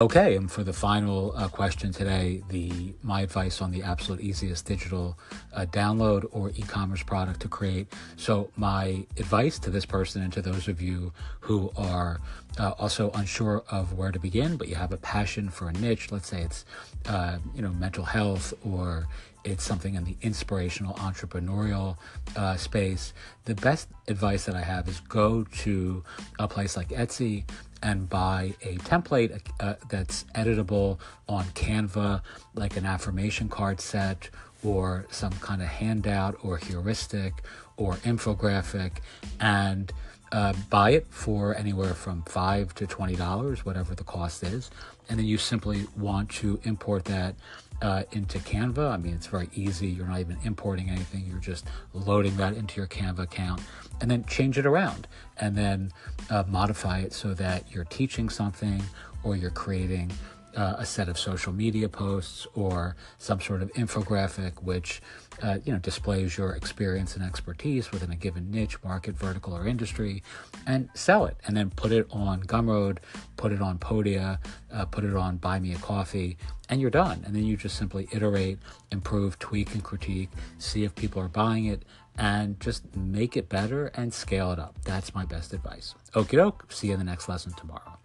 Okay, and for the final uh, question today, the my advice on the absolute easiest digital uh, download or e-commerce product to create. So my advice to this person and to those of you who are uh, also unsure of where to begin, but you have a passion for a niche. Let's say it's uh, you know mental health or it's something in the inspirational entrepreneurial uh, space. The best advice that I have is go to a place like Etsy and buy a template uh, that's editable on Canva, like an affirmation card set or some kind of handout or heuristic or infographic, and uh, buy it for anywhere from five to twenty dollars, whatever the cost is, and then you simply want to import that uh, into Canva. I mean, it's very easy. You're not even importing anything. You're just loading that into your Canva account and then change it around and then uh, modify it so that you're teaching something or you're creating uh, a set of social media posts or some sort of infographic which uh, you know displays your experience and expertise within a given niche market vertical or industry and sell it and then put it on gumroad put it on podia uh, put it on buy me a coffee and you're done. And then you just simply iterate improve tweak and critique see if people are buying it and just make it better and scale it up. That's my best advice. Okie doke. See you in the next lesson tomorrow